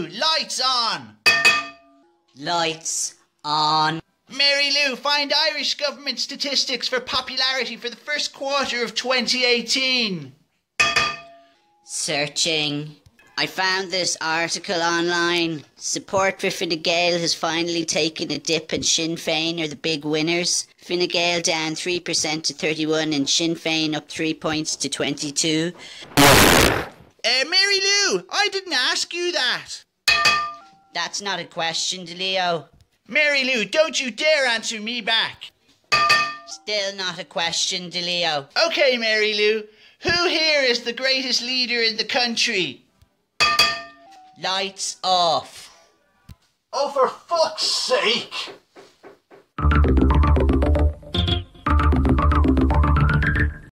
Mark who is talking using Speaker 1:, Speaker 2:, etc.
Speaker 1: Lou, lights on.
Speaker 2: Lights on.
Speaker 1: Mary Lou, find Irish government statistics for popularity for the first quarter of 2018.
Speaker 2: Searching. I found this article online. Support for Fine Gael has finally taken a dip and Sinn Féin are the big winners. Fine Gael down 3% to 31 and Sinn Féin up 3 points to 22.
Speaker 1: Uh, Mary Lou, I didn't ask you that.
Speaker 2: That's not a question, Daleo.
Speaker 1: Mary Lou, don't you dare answer me back.
Speaker 2: Still not a question, Daleo.
Speaker 1: Okay, Mary Lou, who here is the greatest leader in the country?
Speaker 2: Lights off.
Speaker 1: Oh, for fuck's sake!